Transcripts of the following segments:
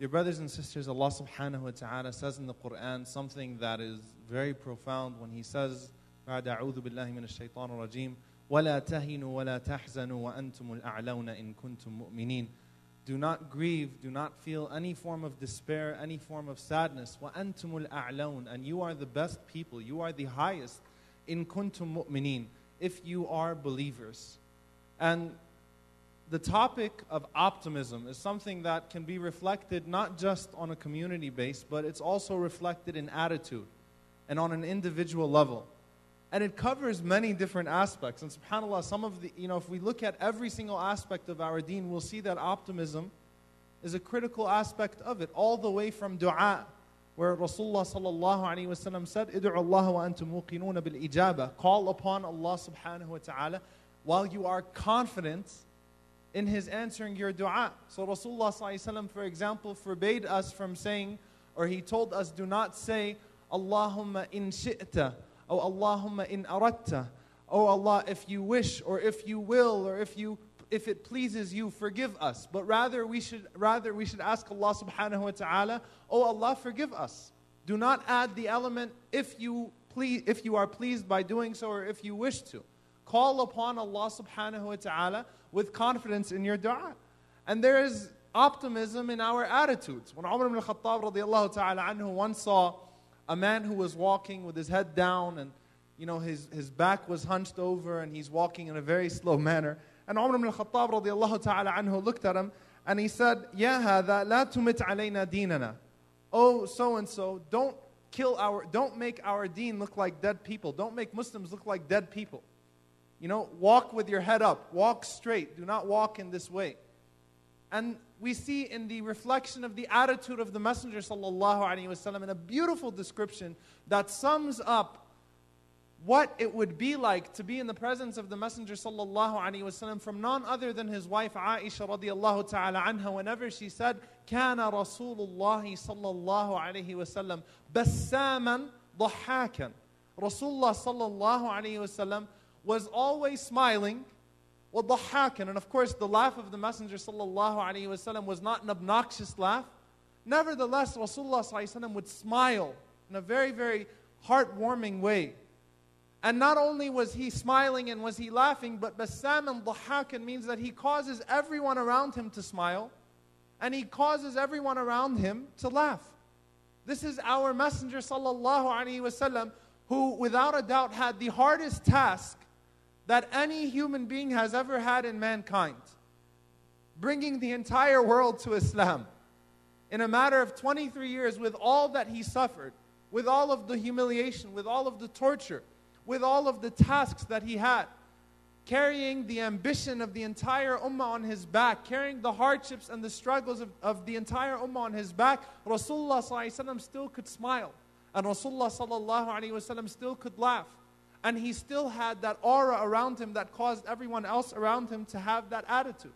Dear brothers and sisters, Allah subhanahu wa ta'ala says in the Quran something that is very profound when He says, بعد أعوذ بالله من الشيطان الرجيم ولا تهنوا ولا تحزنوا وأنتم الأعلون إن كنتم مؤمنين Do not grieve, do not feel any form of despair, any form of sadness. وَأَنْتُمُ الْأَعْلَوْنَ And you are the best people, you are the highest. إِن كُنْتُم مُؤْمِنِينَ If you are believers. And the topic of optimism is something that can be reflected not just on a community base, but it's also reflected in attitude and on an individual level. And it covers many different aspects. And subhanAllah, some of the, you know, if we look at every single aspect of our deen, we'll see that optimism is a critical aspect of it, all the way from dua, where Rasulullah sallallahu alayhi wasallam said, Id'u Allah wa antum muqinuna bil ijaba. Call upon Allah subhanahu wa ta'ala while you are confident in His answering your dua. So Rasulullah for example, forbade us from saying, or He told us, do not say, Allahumma in shi'ta Oh Allahumma in aratta. Oh Allah, if you wish or if you will or if you if it pleases you, forgive us. But rather we should rather we should ask Allah subhanahu wa ta'ala, Oh Allah, forgive us. Do not add the element if you please if you are pleased by doing so or if you wish to. Call upon Allah subhanahu wa ta'ala with confidence in your dua. And there is optimism in our attitudes. When Umar ibn al-Khattab radiallahu ta'ala anhu once saw a man who was walking with his head down and you know his, his back was hunched over and he's walking in a very slow manner. And Umar ibn al-Khattab radiallahu ta'ala anhu looked at him and he said, Ya hadha la tumit alayna dinana. Oh, so and so, don't kill our, don't make our deen look like dead people. Don't make Muslims look like dead people. You know, walk with your head up, walk straight. Do not walk in this way. And we see in the reflection of the attitude of the Messenger وسلم, in a beautiful description that sums up what it would be like to be in the presence of the Messenger وسلم, from none other than his wife Aisha radiallahu ta'ala anha whenever she said كان رسول الله صلى الله عليه وسلم بساما ضحاكا Rasulullah sallallahu alayhi wasallam was always smiling وَضَحَّاكًا And of course, the laugh of the Messenger وسلم, was not an obnoxious laugh. Nevertheless, Rasulullah وسلم, would smile in a very, very heartwarming way. And not only was he smiling and was he laughing, but basam and dhahakan means that he causes everyone around him to smile and he causes everyone around him to laugh. This is our Messenger sallallahu alaihi wasallam who without a doubt had the hardest task that any human being has ever had in mankind, bringing the entire world to Islam in a matter of 23 years with all that he suffered, with all of the humiliation, with all of the torture, with all of the tasks that he had, carrying the ambition of the entire ummah on his back, carrying the hardships and the struggles of, of the entire ummah on his back, Rasulullah still could smile. And Rasulullah still could laugh and he still had that aura around him that caused everyone else around him to have that attitude.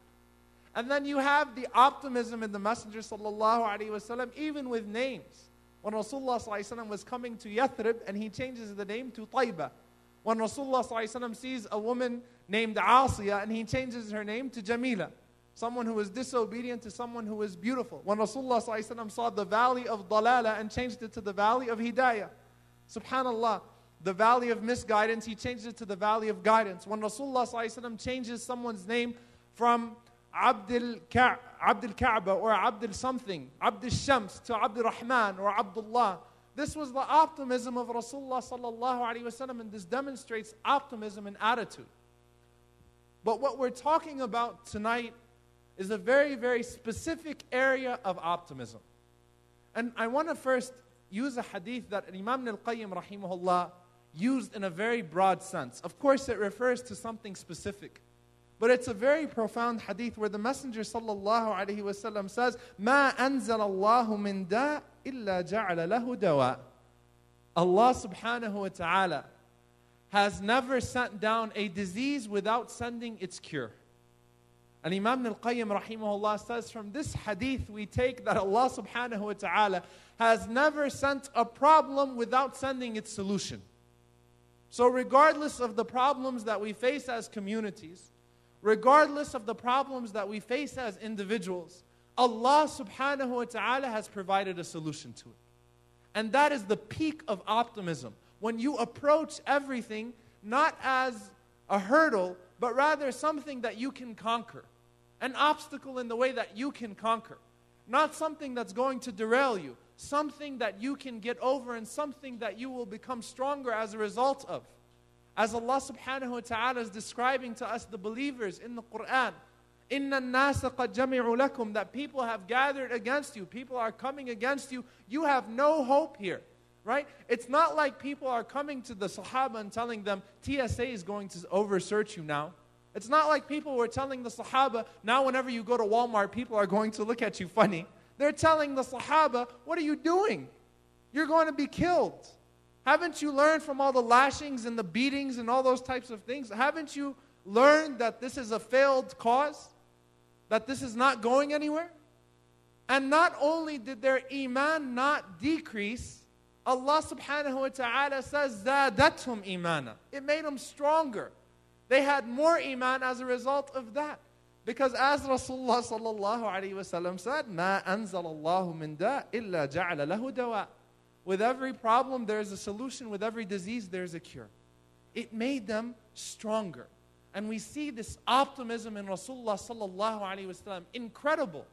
And then you have the optimism in the Messenger sallallahu alaihi wasallam, even with names. When Rasulullah was coming to Yathrib, and he changes the name to Taiba. When Rasulullah sallallahu sees a woman named Asiya, and he changes her name to Jamila, someone who was disobedient to someone who was beautiful. When Rasulullah saw the valley of Dalala and changed it to the valley of Hidayah. Subhanallah the valley of misguidance, he changes it to the valley of guidance. When Rasulullah changes someone's name from Abdul, Ka- Abdul Kaaba or Abdul something, Abdul Shams to Abdul Rahman or Abdullah, this was the optimism of Rasulullah sallallahu alaihi wasallam, and this demonstrates optimism and attitude. But what we're talking about tonight is a very, very specific area of optimism. And I want to first use a hadith that Imam al-Qayyim rahimahullah used in a very broad sense. Of course, it refers to something specific. But it's a very profound hadith where the Messenger sallallahu alaihi wasallam says, "Ma anzal Allahu min da illa ja'ala lahu dawa." Allah subhanahu wa ta'ala has never sent down a disease without sending its cure. And Imam al-Qayyim rahimahullah says from this hadith we take that Allah subhanahu wa ta'ala has never sent a problem without sending its solution. So, regardless of the problems that we face as communities, regardless of the problems that we face as individuals, Allah subhanahu wa ta'ala has provided a solution to it. And that is the peak of optimism. When you approach everything not as a hurdle, but rather something that you can conquer, an obstacle in the way that you can conquer, not something that's going to derail you, something that you can get over and something that you will become stronger as a result of. As Allah subhanahu wa ta'ala is describing to us the believers in the Quran, Inna nasa qad lakum, that people have gathered against you, people are coming against you, you have no hope here. Right? It's not like people are coming to the Sahaba and telling them, TSA is going to oversearch you now. It's not like people were telling the Sahaba, now whenever you go to Walmart, people are going to look at you funny. They're telling the Sahaba, What are you doing? You're going to be killed. Haven't you learned from all the lashings and the beatings and all those types of things? Haven't you learned that this is a failed cause? That this is not going anywhere? And not only did their iman not decrease, Allah subhanahu wa ta'ala says, Zadatum imana. It made them stronger. They had more iman as a result of that. Because as Rasulullah sallallahu alayhi wasallam said, "Ma anzal Allahu min da illa ja'ala lahu. With every problem there is a solution, with every disease there is a cure. It made them stronger. And we see this optimism in Rasulullah sallallahu alayhi wasallam, incredible.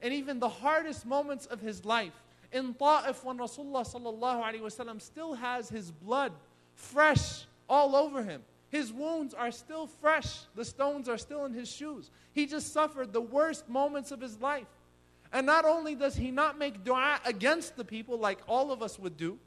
And even the hardest moments of his life, in Ta'if when Rasulullah sallallahu alayhi wasallam still has his blood fresh all over him. His wounds are still fresh. The stones are still in his shoes. He just suffered the worst moments of his life. And not only does he not make dua against the people like all of us would do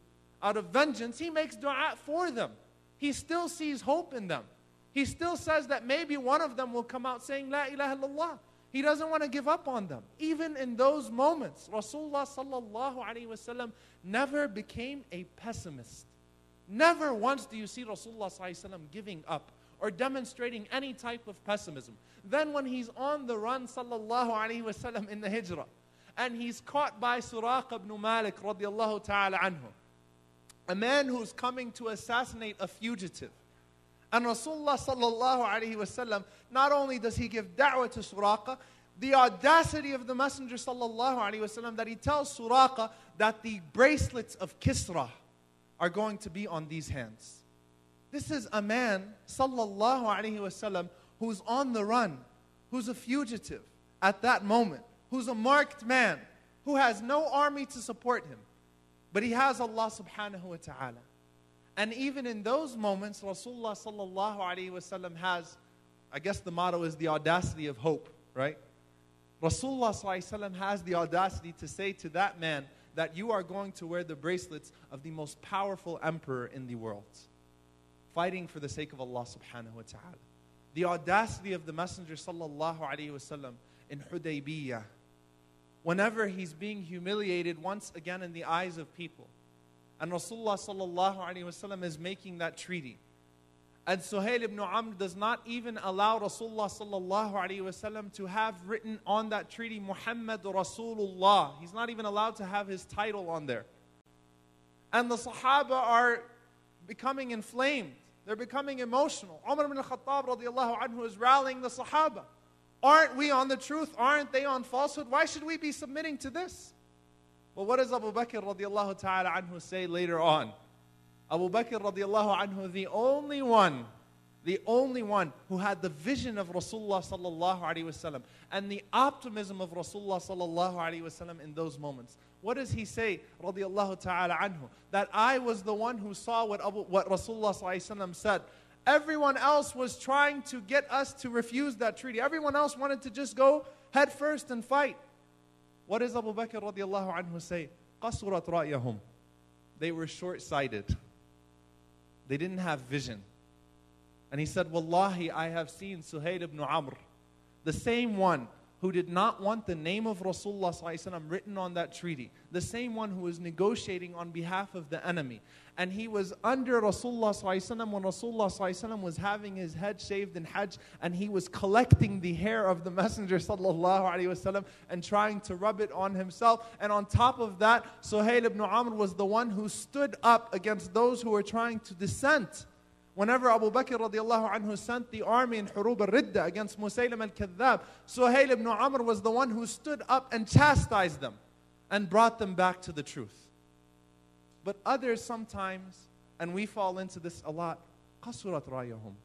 out of vengeance, he makes dua for them. He still sees hope in them. He still says that maybe one of them will come out saying, La ilaha illallah. He doesn't want to give up on them. Even in those moments, Rasulullah sallallahu wasallam never became a pessimist. Never once do you see Rasulullah giving up or demonstrating any type of pessimism. Then when he's on the run sallallahu alaihi wasallam in the hijrah and he's caught by Suraqa ibn Malik radiallahu ta'ala anhu, a man who's coming to assassinate a fugitive. And Rasulullah sallallahu alayhi wasallam, not only does he give da'wah to Suraqa, the audacity of the Messenger sallallahu alayhi wasallam that he tells Suraqa that the bracelets of Kisra are going to be on these hands. This is a man sallallahu alayhi wasallam who's on the run, who's a fugitive at that moment, who's a marked man, who has no army to support him. But he has Allah subhanahu wa ta'ala. And even in those moments, Rasulullah sallallahu alaihi wasallam has, I guess the motto is the audacity of hope, right? Rasulullah sallallahu has the audacity to say to that man that you are going to wear the bracelets of the most powerful emperor in the world, fighting for the sake of Allah subhanahu wa ta'ala. The audacity of the Messenger sallallahu alaihi wasallam in Hudaybiyah, whenever he's being humiliated once again in the eyes of people and Rasulullah sallallahu alaihi wasallam is making that treaty. And Suhail ibn Amr does not even allow Rasulullah sallallahu wasallam to have written on that treaty Muhammad Rasulullah. He's not even allowed to have his title on there. And the Sahaba are becoming inflamed. They're becoming emotional. Umar ibn Khattab radiallahu anhu is rallying the Sahaba. Aren't we on the truth? Aren't they on falsehood? Why should we be submitting to this? Well, what does Abu Bakr radiallahu ta'ala anhu say later on? Abu Bakr radiallahu anhu, the only one, the only one who had the vision of Rasulullah sallallahu alaihi wasallam and the optimism of Rasulullah sallallahu alaihi wasallam in those moments. What does he say, radiallahu ta'ala anhu? That I was the one who saw what, Abu, what Rasulullah sallallahu alaihi wasallam said. Everyone else was trying to get us to refuse that treaty. Everyone else wanted to just go head first and fight. What does Abu Bakr radiallahu anhu say? قَصُرَتْ رَأْيَهُمْ They were short-sighted. They didn't have vision. And he said, Wallahi, I have seen Suhail ibn Amr, the same one who did not want the name of Rasulullah written on that treaty, the same one who was negotiating on behalf of the enemy. And he was under Rasulullah when Rasulullah was having his head shaved in Hajj and he was collecting the hair of the Messenger and trying to rub it on himself. And on top of that, Suhail ibn Amr was the one who stood up against those who were trying to dissent Whenever Abu Bakr radiallahu anhu sent the army in Hurub al-Ridda against Musaylim al-Kadhab, Suhail ibn Amr was the one who stood up and chastised them and brought them back to the truth. But others sometimes, and we fall into this a lot, qasurat rayahum.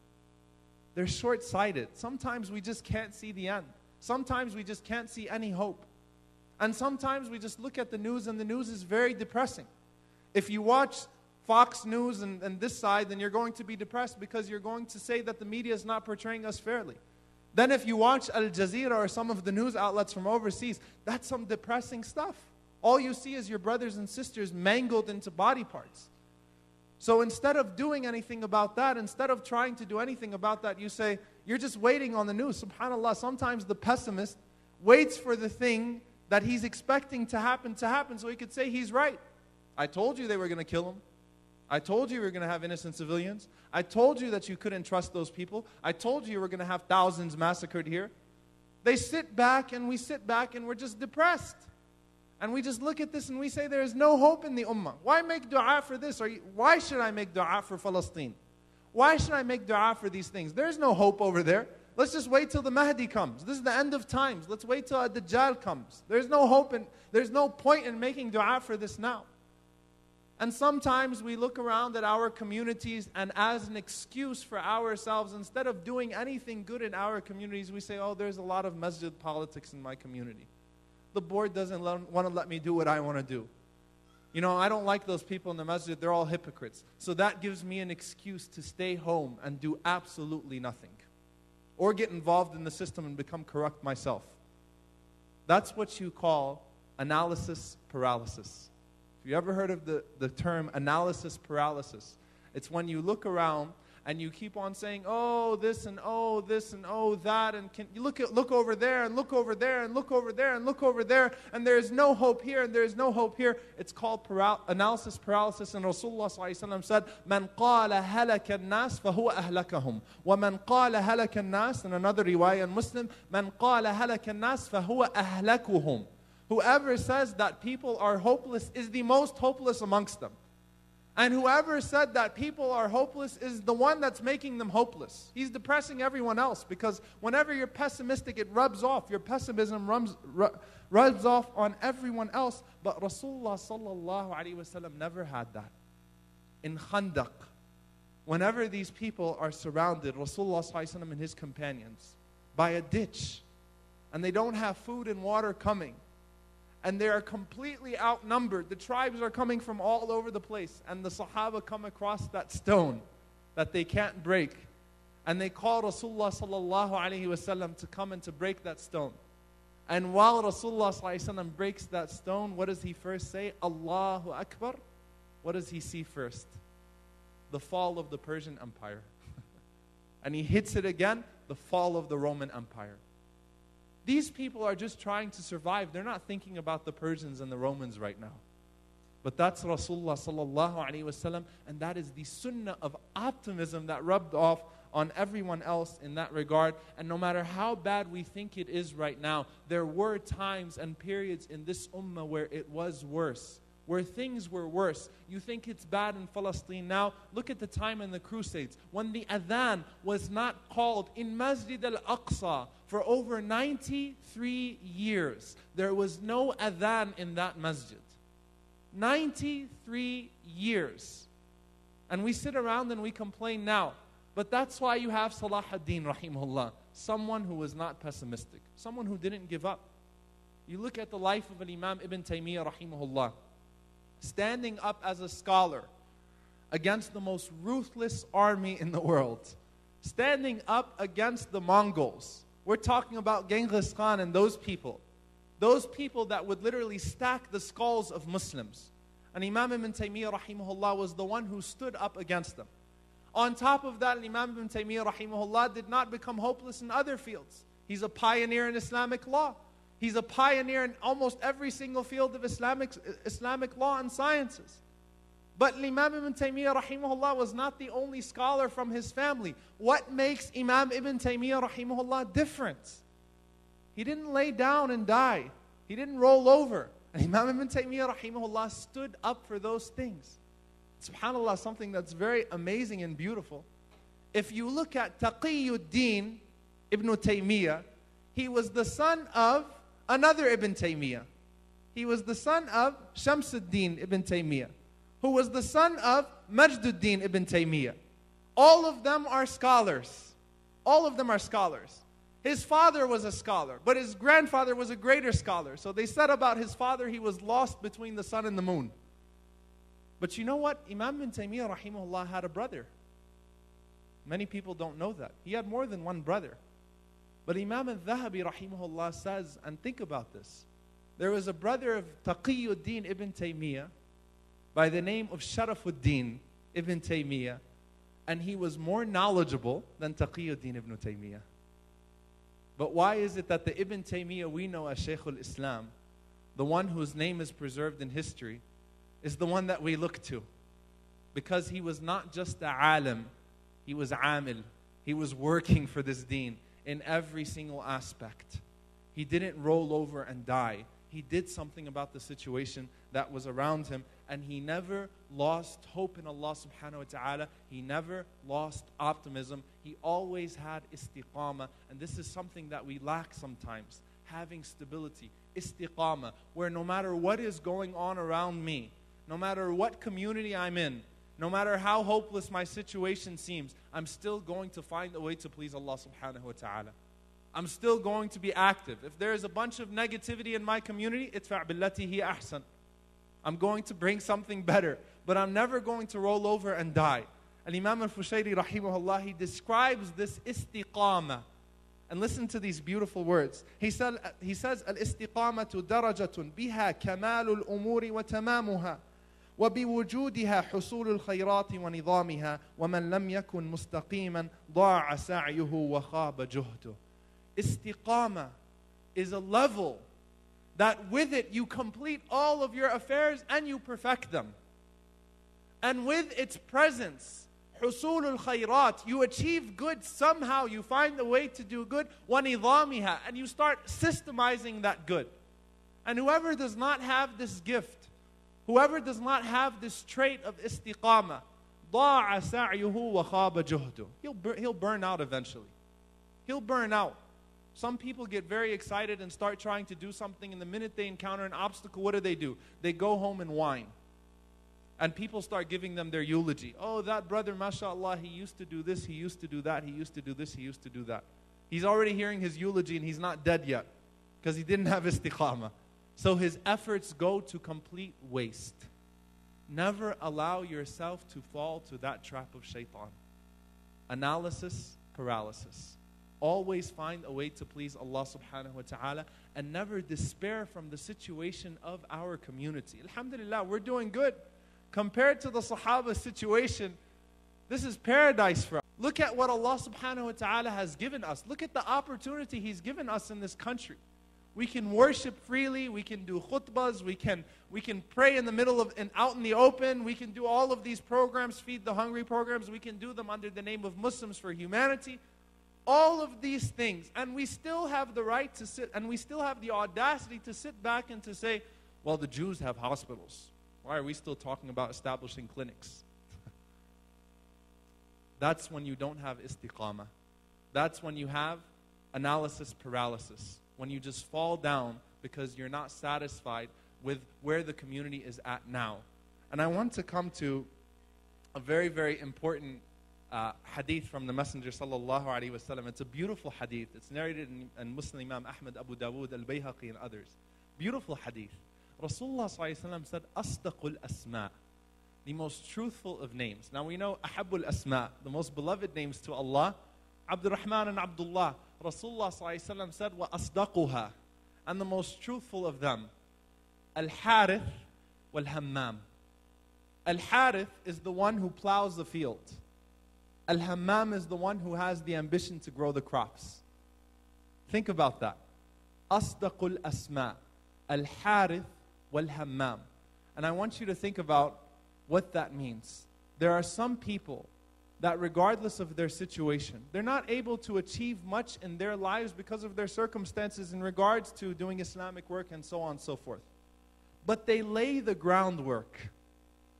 They're short-sighted. Sometimes we just can't see the end. Sometimes we just can't see any hope. And sometimes we just look at the news and the news is very depressing. If you watch Fox News and, and this side, then you're going to be depressed because you're going to say that the media is not portraying us fairly. Then, if you watch Al Jazeera or some of the news outlets from overseas, that's some depressing stuff. All you see is your brothers and sisters mangled into body parts. So instead of doing anything about that, instead of trying to do anything about that, you say, you're just waiting on the news. SubhanAllah, sometimes the pessimist waits for the thing that he's expecting to happen to happen so he could say he's right. I told you they were going to kill him. I told you we were going to have innocent civilians. I told you that you couldn't trust those people. I told you we were going to have thousands massacred here. They sit back and we sit back and we're just depressed. And we just look at this and we say there is no hope in the ummah. Why make dua for this? Or why should I make dua for Palestine? Why should I make dua for these things? There's no hope over there. Let's just wait till the Mahdi comes. This is the end of times. Let's wait till a Dajjal comes. There's no hope and there's no point in making dua for this now. And sometimes we look around at our communities and as an excuse for ourselves, instead of doing anything good in our communities, we say, oh, there's a lot of masjid politics in my community. The board doesn't want to let me do what I want to do. You know, I don't like those people in the masjid, they're all hypocrites. So that gives me an excuse to stay home and do absolutely nothing. Or get involved in the system and become corrupt myself. That's what you call analysis paralysis you ever heard of the, the term analysis paralysis? It's when you look around and you keep on saying, oh, this and oh, this and oh, that, and can you look at look over there and look over there and look over there and look over there, and there is no hope here and there is no hope here. It's called analysis paralysis, and Rasulullah said, "Man qala halaka an-nas fahuwa ahlakahum, wa man qala halaka an-nas." In another riwayah in Muslim, "Man qala halaka an-nas fahuwa ahlakuhum." Whoever says that people are hopeless is the most hopeless amongst them. And whoever said that people are hopeless is the one that's making them hopeless. He's depressing everyone else because whenever you're pessimistic, it rubs off. Your pessimism rubs, rubs off on everyone else. But Rasulullah sallallahu alaihi wasallam never had that. In Khandaq, whenever these people are surrounded, Rasulullah sallallahu and his companions, by a ditch, and they don't have food and water coming, and they are completely outnumbered. The tribes are coming from all over the place, and the Sahaba come across that stone that they can't break. And they call Rasulullah to come and to break that stone. And while Rasulullah breaks that stone, what does he first say? Allahu Akbar. What does he see first? The fall of the Persian Empire. and he hits it again, the fall of the Roman Empire. These people are just trying to survive. They're not thinking about the Persians and the Romans right now. But that's Rasulullah sallallahu alaihi wasallam, and that is the sunnah of optimism that rubbed off on everyone else in that regard. And no matter how bad we think it is right now, there were times and periods in this ummah where it was worse where things were worse. You think it's bad in Palestine now? Look at the time in the Crusades when the adhan was not called in Masjid al Aqsa for over 93 years. There was no adhan in that masjid. 93 years. And we sit around and we complain now. But that's why you have Salah ad-Din rahimahullah, someone who was not pessimistic, someone who didn't give up. You look at the life of an Imam Ibn Taymiyyah rahimahullah standing up as a scholar against the most ruthless army in the world, standing up against the Mongols. We're talking about Genghis Khan and those people, those people that would literally stack the skulls of Muslims. And Imam Ibn Taymiyyah rahimahullah was the one who stood up against them. On top of that, Imam Ibn Taymiyyah rahimahullah did not become hopeless in other fields. He's a pioneer in Islamic law. He's a pioneer in almost every single field of Islamic, Islamic law and sciences. But Imam Ibn Taymiyyah rahimahullah was not the only scholar from his family. What makes Imam Ibn Taymiyyah rahimahullah different? He didn't lay down and die. He didn't roll over. And Imam Ibn Taymiyyah rahimahullah stood up for those things. SubhanAllah, something that's very amazing and beautiful if you look at Taqiyuddin ibn Taymiyyah, he was the son of another Ibn Taymiyyah. He was the son of Shamsuddin ibn Taymiyyah, who was the son of Majduddin ibn Taymiyyah. All of them are scholars. All of them are scholars. His father was a scholar, but his grandfather was a greater scholar. So they said about his father, he was lost between the sun and the moon. But you know what? Imam bin Taymiyyah rahimahullah had a brother. Many people don't know that. He had more than one brother. But Imam al-Dhahabi rahimahullah says, and think about this. There was a brother of Taqiyuddin ibn Taymiyyah by the name of Sharafuddin ibn Taymiyyah, and he was more knowledgeable than Taqiyuddin ibn Taymiyyah. But why is it that the Ibn Taymiyyah we know as Shaykh al-Islam, the one whose name is preserved in history, is the one that we look to? Because he was not just a alim, he was amil. He was working for this deen in every single aspect. He didn't roll over and die he did something about the situation that was around him and he never lost hope in Allah subhanahu wa ta'ala. He never lost optimism. He always had istiqamah. And this is something that we lack sometimes having stability, istiqamah, where no matter what is going on around me, no matter what community I'm in, no matter how hopeless my situation seems, I'm still going to find a way to please Allah subhanahu wa ta'ala. I'm still going to be active. If there is a bunch of negativity in my community, it's billatihi ahsan. I'm going to bring something better, but I'm never going to roll over and die. And Imam al-Qushayri rahimahullah, he describes this istiqama. And listen to these beautiful words. He, said, he says, al-istiqamatu darajatun biha kamalul umuri wa tamamuha. وبوجودها حصول الخيرات ونظامها ومن لم يكن مستقيما ضاع سعيه وخاب جهده istiqama is a level that with it you complete all of your affairs and you perfect them. And with its presence, husulul khayrat, you achieve good somehow, you find a way to do good, wanidamiha, and you start systemizing that good. And whoever does not have this gift, whoever does not have this trait of istiqama, ضاع سعيه وخاب جهده. He'll, he'll burn out eventually. He'll burn out. Some people get very excited and start trying to do something, and the minute they encounter an obstacle, what do they do? They go home and whine. And people start giving them their eulogy. Oh, that brother, mashallah, he used to do this, he used to do that, he used to do this, he used to do that. He's already hearing his eulogy and he's not dead yet because he didn't have istiqamah. So his efforts go to complete waste. Never allow yourself to fall to that trap of shaitan. Analysis, paralysis. Always find a way to please Allah subhanahu wa ta'ala and never despair from the situation of our community. Alhamdulillah, we're doing good. Compared to the Sahaba situation, this is paradise for us. Look at what Allah subhanahu wa ta'ala has given us. Look at the opportunity He's given us in this country. We can worship freely, we can do khutbahs, we can, we can pray in the middle of and out in the open, we can do all of these programs, feed the hungry programs, we can do them under the name of Muslims for humanity all of these things, and we still have the right to sit, and we still have the audacity to sit back and to say, well, the Jews have hospitals. Why are we still talking about establishing clinics? That's when you don't have istiqamah. That's when you have analysis paralysis. When you just fall down because you're not satisfied with where the community is at now. And I want to come to a very, very important uh, hadith from the Messenger sallallahu alaihi wasallam. It's a beautiful hadith. It's narrated in, in Muslim Imam Ahmad, Abu Dawood, Al Bayhaqi, and others. Beautiful hadith. Rasulullah sallallahu said, "Asdaqul asma." The most truthful of names. Now we know Ahabul Asma, the most beloved names to Allah, Abdul Rahman and Abdullah. Rasulullah said, "Wa asdaquha," and the most truthful of them, Al Harith wal Hammam. Al Harith is the one who plows the field. Al Hammam is the one who has the ambition to grow the crops. Think about that. Asdaqul Asma, Al Harith wal Hammam. And I want you to think about what that means. There are some people that, regardless of their situation, they're not able to achieve much in their lives because of their circumstances in regards to doing Islamic work and so on and so forth. But they lay the groundwork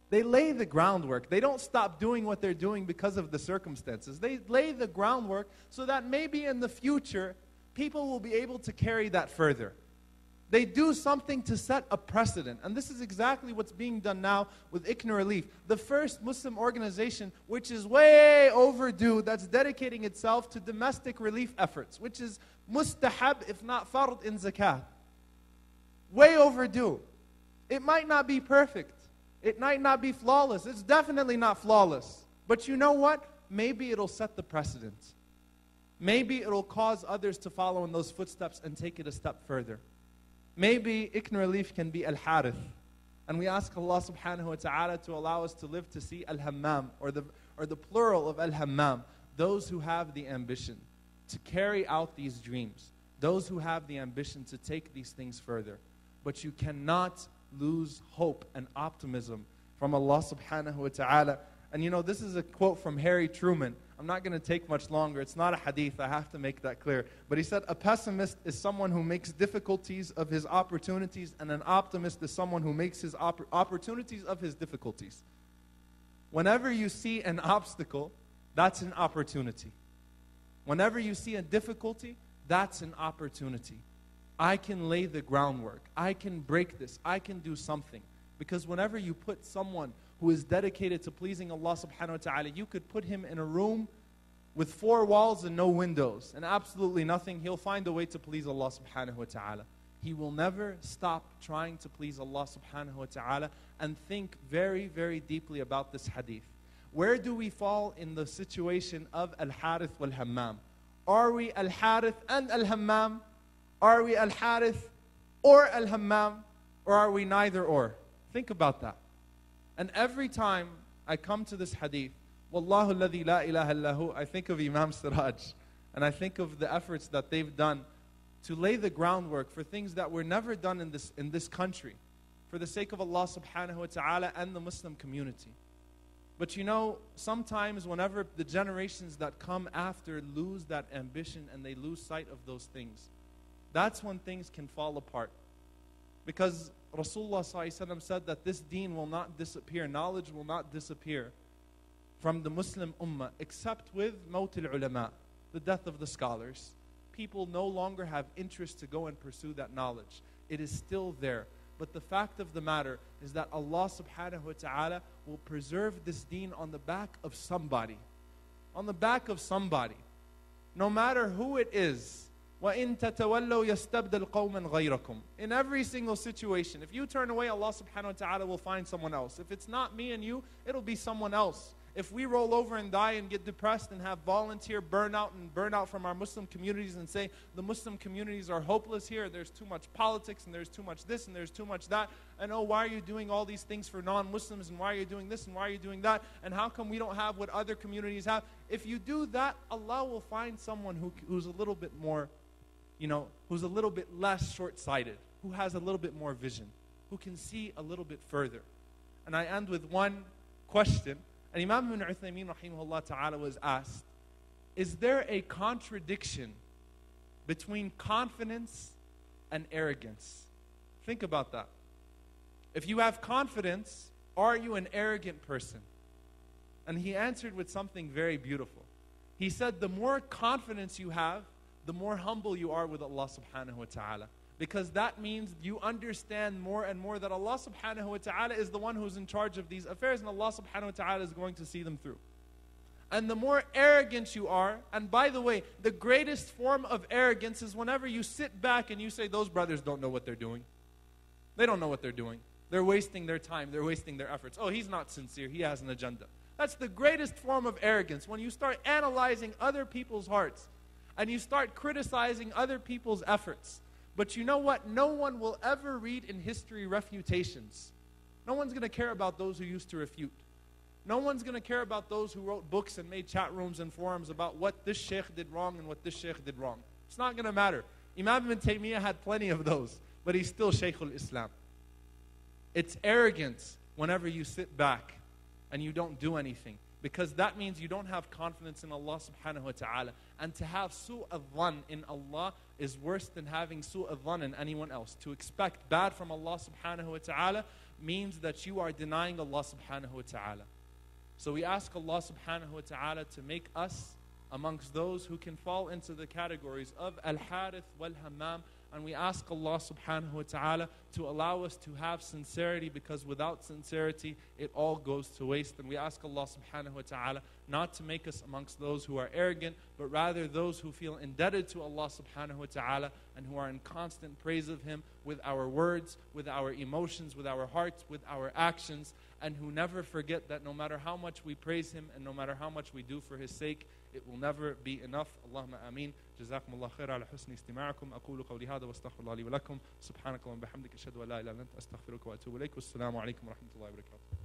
they lay the groundwork. They don't stop doing what they're doing because of the circumstances. They lay the groundwork so that maybe in the future, people will be able to carry that further. They do something to set a precedent. And this is exactly what's being done now with ICNA Relief, the first Muslim organization which is way overdue, that's dedicating itself to domestic relief efforts, which is mustahab, if not fard, in zakat. Way overdue. It might not be perfect. It might not be flawless. It's definitely not flawless. But you know what? Maybe it'll set the precedent. Maybe it'll cause others to follow in those footsteps and take it a step further. Maybe ICNA Relief can be Al Harith. And we ask Allah subhanahu wa ta'ala to allow us to live to see Al Hammam, or the, or the plural of Al Hammam, those who have the ambition to carry out these dreams, those who have the ambition to take these things further. But you cannot lose hope and optimism from Allah subhanahu wa ta'ala. And you know, this is a quote from Harry Truman. I'm not going to take much longer. It's not a hadith. I have to make that clear. But he said, A pessimist is someone who makes difficulties of his opportunities, and an optimist is someone who makes his opp- opportunities of his difficulties. Whenever you see an obstacle, that's an opportunity. Whenever you see a difficulty, that's an opportunity. I can lay the groundwork. I can break this. I can do something. Because whenever you put someone who is dedicated to pleasing Allah subhanahu wa ta'ala, you could put him in a room with four walls and no windows and absolutely nothing. He'll find a way to please Allah subhanahu wa ta'ala. He will never stop trying to please Allah subhanahu wa ta'ala and think very, very deeply about this hadith. Where do we fall in the situation of Al Harith wal Hammam? Are we Al Harith and Al Hammam? Are we Al Harith or Al Hammam? Or are we neither or? Think about that. And every time I come to this hadith, Wallahu alladhi la ilaha illahu, I think of Imam Siraj. And I think of the efforts that they've done to lay the groundwork for things that were never done in this, in this country for the sake of Allah subhanahu wa ta'ala and the Muslim community. But you know, sometimes whenever the generations that come after lose that ambition and they lose sight of those things, that's when things can fall apart. Because Rasulullah said that this deen will not disappear, knowledge will not disappear from the Muslim ummah except with maut ulama, the death of the scholars. People no longer have interest to go and pursue that knowledge. It is still there. But the fact of the matter is that Allah subhanahu wa ta'ala will preserve this deen on the back of somebody. On the back of somebody. No matter who it is. وَإِن تَتَوَلَّوْا يَسْتَبْدَلْ قَوْمًا غَيْرَكُمْ In every single situation, if you turn away, Allah subhanahu wa ta'ala will find someone else. If it's not me and you, it'll be someone else. If we roll over and die and get depressed and have volunteer burnout and burnout from our Muslim communities and say the Muslim communities are hopeless here, there's too much politics and there's too much this and there's too much that, and oh, why are you doing all these things for non Muslims and why are you doing this and why are you doing that, and how come we don't have what other communities have? If you do that, Allah will find someone who, who's a little bit more you know, who's a little bit less short sighted, who has a little bit more vision, who can see a little bit further. And I end with one question. And Imam ibn Uthaymeen rahimahullah ta'ala was asked, is there a contradiction between confidence and arrogance? Think about that. If you have confidence, are you an arrogant person? And he answered with something very beautiful. He said, The more confidence you have, the more humble you are with Allah subhanahu wa ta'ala. Because that means you understand more and more that Allah subhanahu wa ta'ala is the one who's in charge of these affairs and Allah subhanahu wa ta'ala is going to see them through. And the more arrogant you are, and by the way, the greatest form of arrogance is whenever you sit back and you say, Those brothers don't know what they're doing. They don't know what they're doing. They're wasting their time, they're wasting their efforts. Oh, he's not sincere, he has an agenda. That's the greatest form of arrogance when you start analyzing other people's hearts and you start criticizing other people's efforts. But you know what? No one will ever read in history refutations. No one's going to care about those who used to refute. No one's going to care about those who wrote books and made chat rooms and forums about what this sheikh did wrong and what this sheikh did wrong. It's not going to matter. Imam ibn Taymiyyah had plenty of those, but he's still Shaykhul Islam. It's arrogance whenever you sit back and you don't do anything Because that means you don't have confidence in Allah subhanahu wa ta'ala. And to have su'ah dhan in Allah is worse than having su'ah dhan in anyone else. To expect bad from Allah subhanahu wa ta'ala means that you are denying Allah subhanahu wa ta'ala. So we ask Allah subhanahu wa ta'ala to make us amongst those who can fall into the categories of al-harith wal-hammam and we ask Allah subhanahu wa ta'ala to allow us to have sincerity because without sincerity it all goes to waste. And we ask Allah subhanahu wa ta'ala not to make us amongst those who are arrogant but rather those who feel indebted to Allah subhanahu wa ta'ala and who are in constant praise of him with our words with our emotions with our hearts with our actions and who never forget that no matter how much we praise him and no matter how much we do for his sake it will never be enough اللهم امين جزاكم الله خير على حسن استماعكم اقول قولي هذا واستغفر الله لي ولكم سبحانك اللهم وبحمدك اشهد ان لا اله الا انت استغفرك واتوب اليك والسلام عليكم ورحمه الله وبركاته